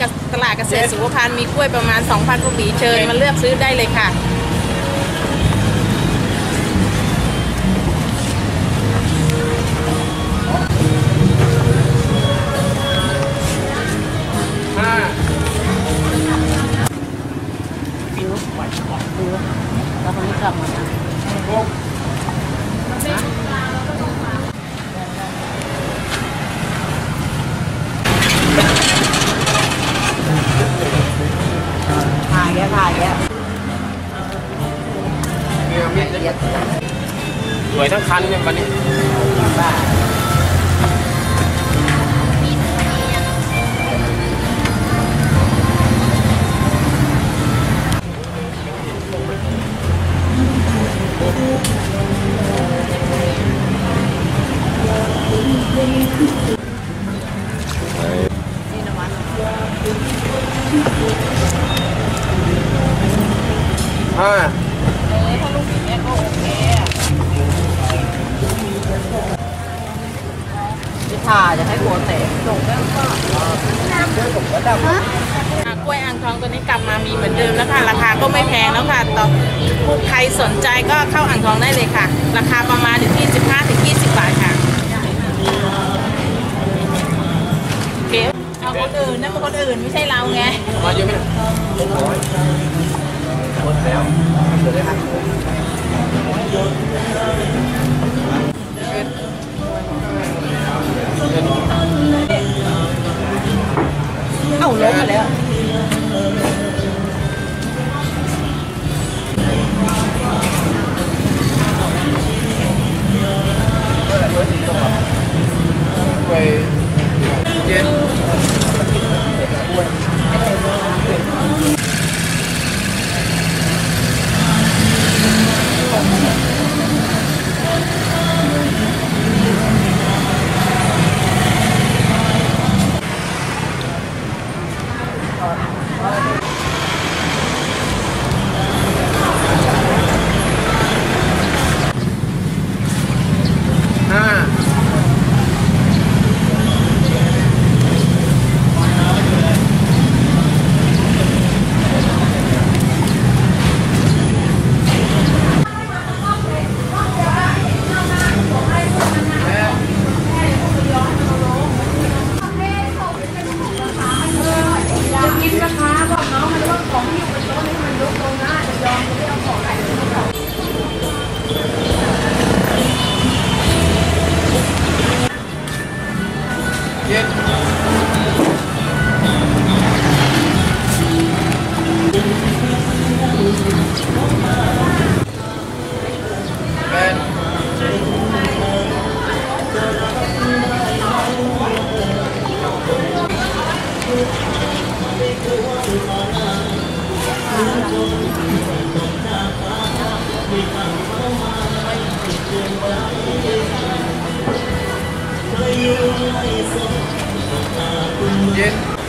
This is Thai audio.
จสุขภัณฑ์มีกล้วยประมาณ 2,000กว่าหวีเชิญมาเลือกซื้อได้เลยค่ะห้าแล้วคนนี้กลับมาหกถ่ายแกถ่ายแกเรือมิดเลยสวยทั้งคันเนี่ยวันนี้นี่น้ ห้าเออถ้าลูกหวีเนี่ยก็โอเคอะพิธาจะให้หัวเตะส่งได้ก็อะกล้วยอ่างทองตัวนี้กลับมามีเหมือนเดิมแล้วค่ะ ราคาก็ไม่แพงแล้วค่ะต่อผู้ใครสนใจก็เข้าอ่างทองได้เลยค่ะ ราคาประมาณอยู่ที่ 15ถึง20 บาทค่ะเก็บเอาคนอื่นนั่นเป็นคนอื่นไม่ใช่เราไง มาเยอะไหมเนี่ย หมดแล้วเหลือได้ห้า 耶